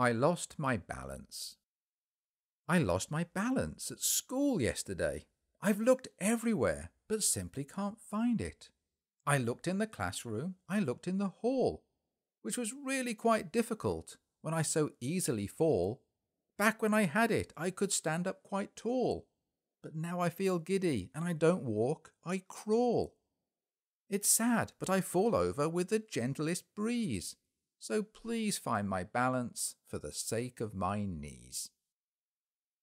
I lost my balance. I lost my balance at school yesterday. I've looked everywhere, but simply can't find it. I looked in the classroom, I looked in the hall, which was really quite difficult when I so easily fall. Back when I had it, I could stand up quite tall. But now I feel giddy and I don't walk, I crawl. It's sad, but I fall over with the gentlest breeze. So please find my balance for the sake of my knees.